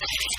よし!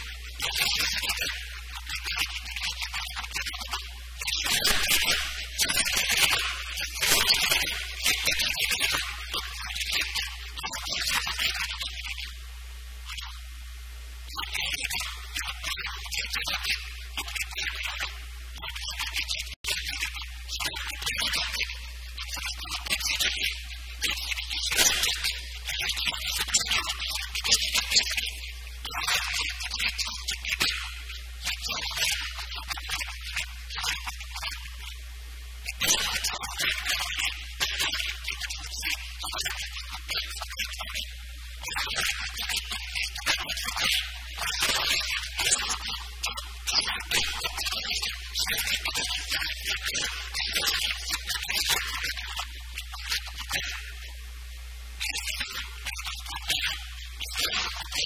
Thank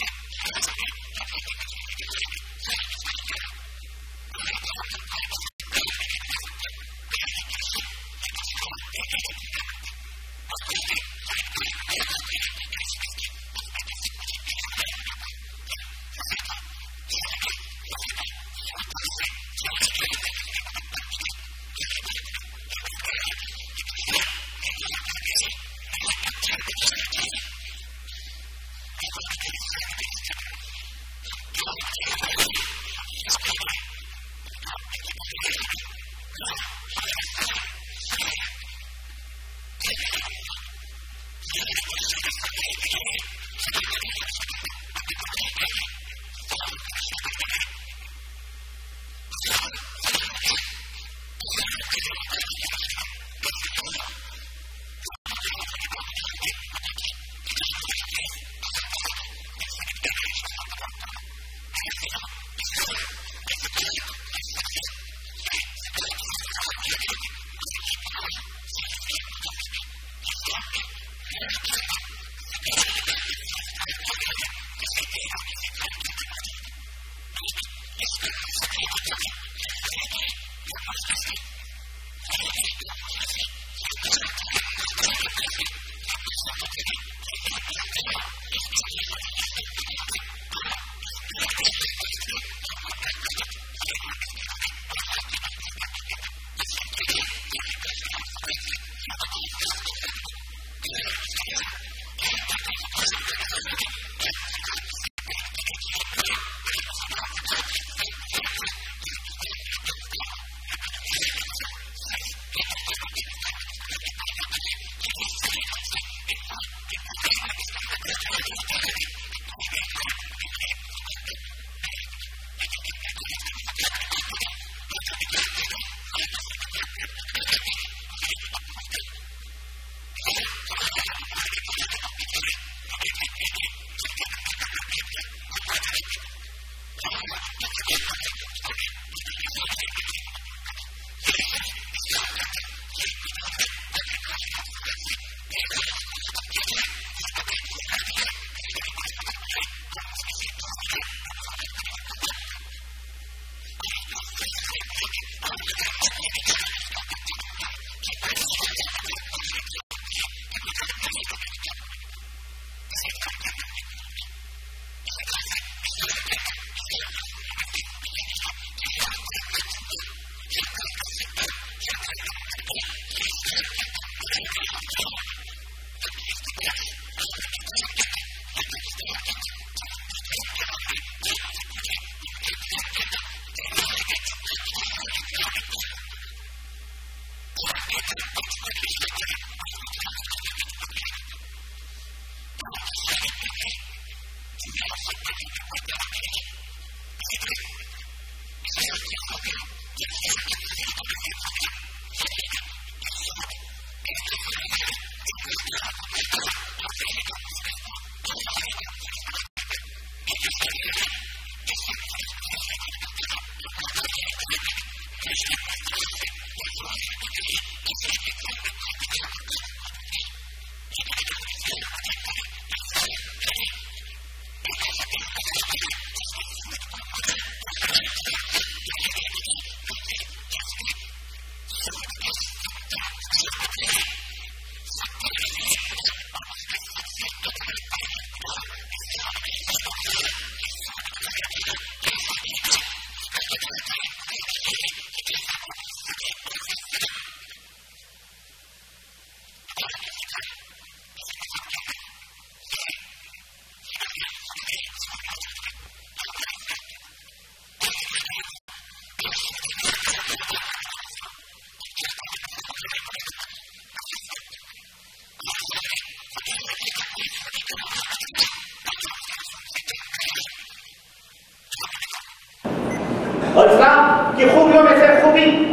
you.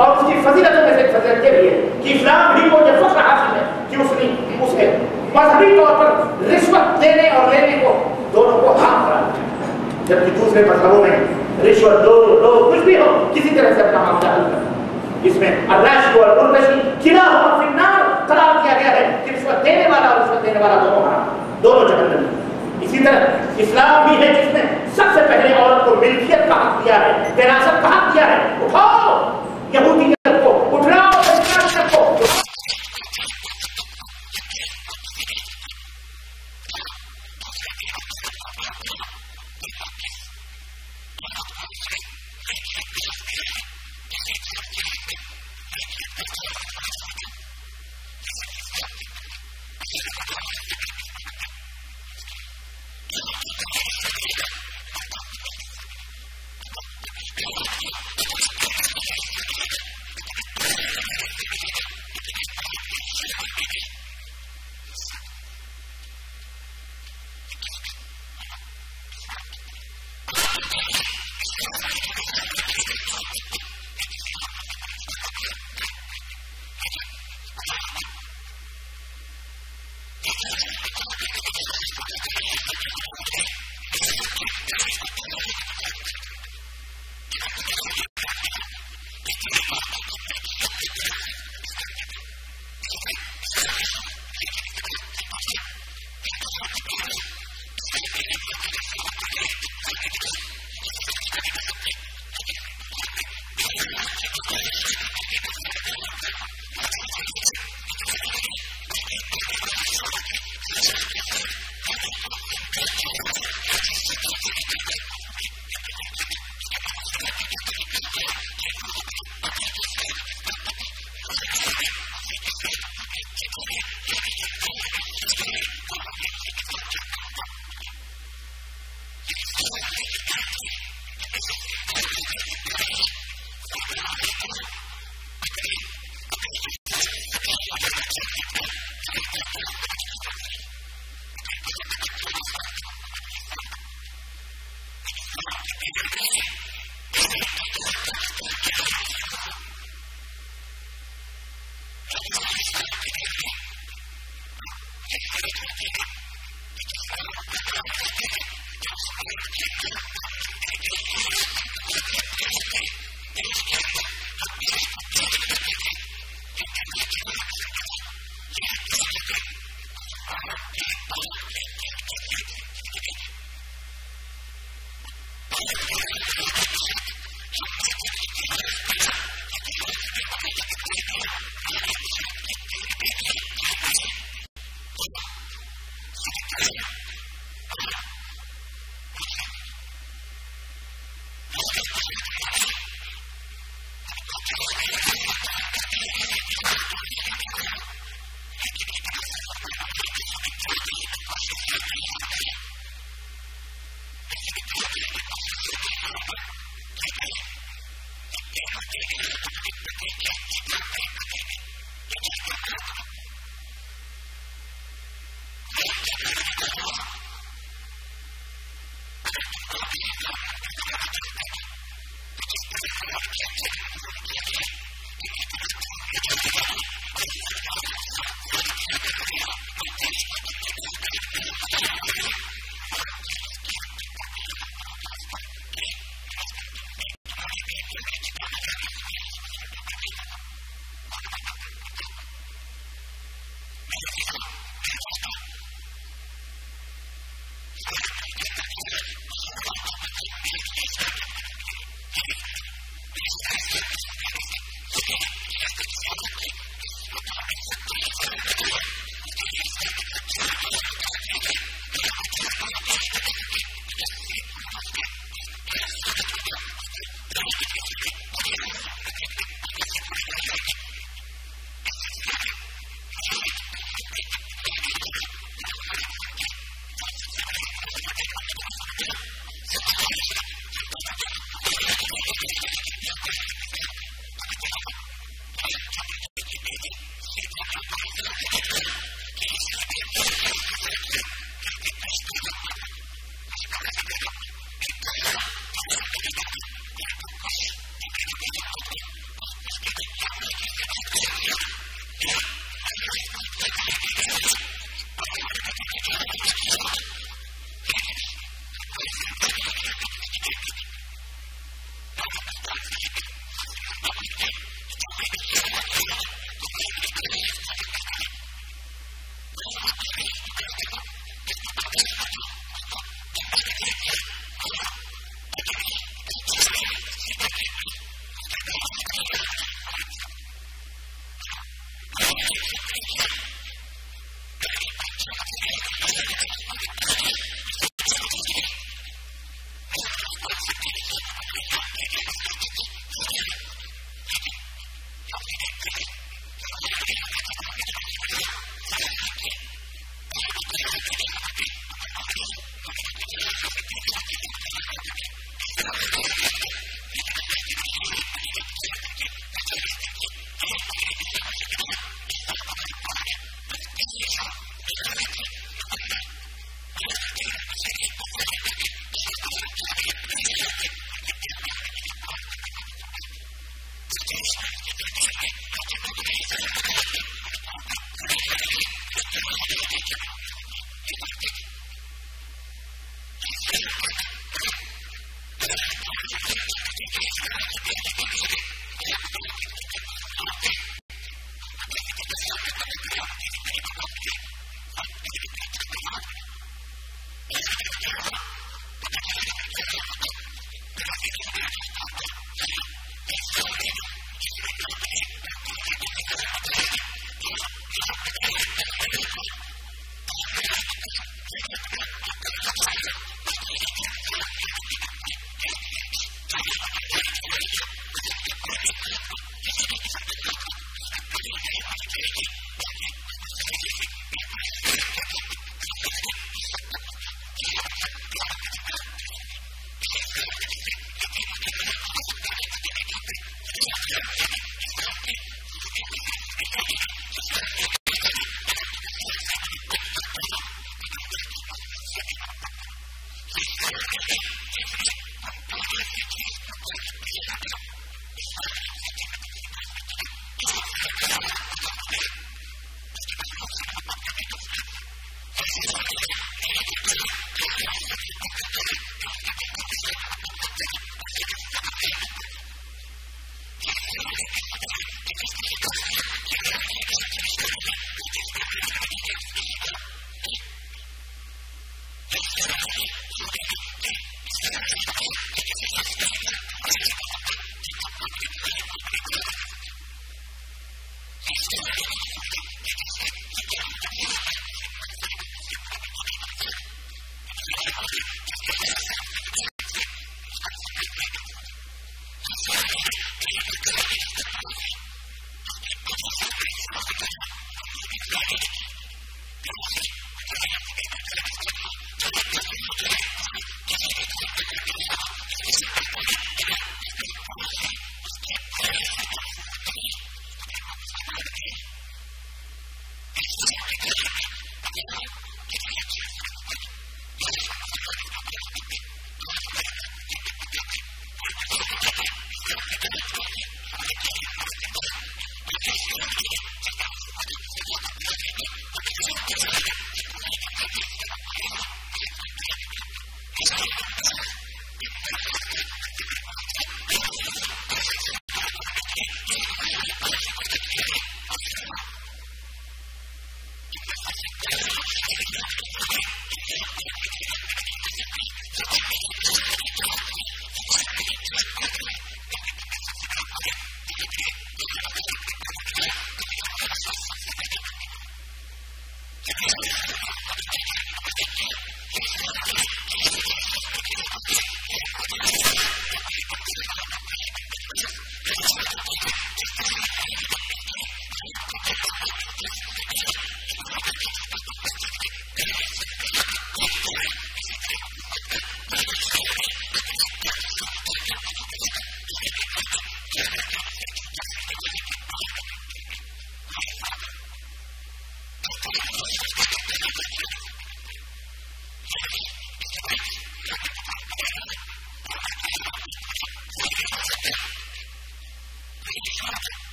और उसकी फजीलतों में से फजीलत ये भी है कि इस्लाम ही को यह फख्र हासिल है कि उसने उसे मजहबी तौर पर रिश्वत देने और लेने को दोनों को हाथ करा जबकि दूसरे मजहबों में रिश्वत दो लो कुछ भी हो, किसी तरह से अपना मामला हल कर इसमें अर्राशी और मुर्तशी किला हो फिन्नार करार किया गया है कि रिश्वत देने वाला और रिश्वत देने वाला दोनों हराम दोनों जहन्नम इसी तरह इस्लाम भी है जिसने सबसे पहले औरत को मिल्कियत का हक दिया है, विरासत का हक दिया है, उठाओ! que é muito Thank you.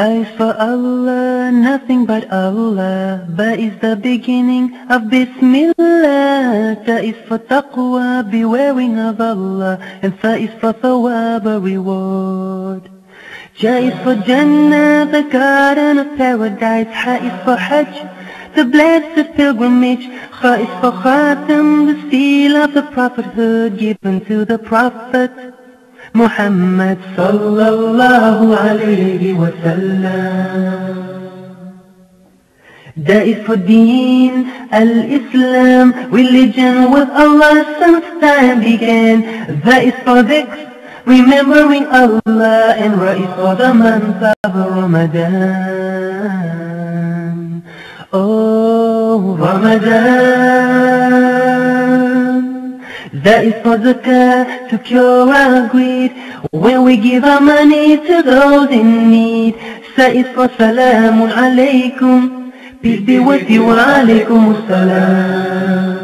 I for Allah, nothing but Allah. Ba is the beginning of Bismillah. Ta is for taqwa, bewaring of Allah. And Fa is for thawab, a reward. Ja is for Jannah, the garden of paradise. Ha is for Hajj, the blessed pilgrimage. Kha is for Khatam, the seal of the prophethood given to the prophet. محمد صلى الله عليه وسلم for deen, al-Islam, religion with Allah since time began. That is for dhikr, remembering Allah, and Ra is for the month of Ramadan. Oh, Ramadan. That is for zakah to cure our greed. When we give our money to those in need? That is for salamun alaykum. Peace be with you alaykum salam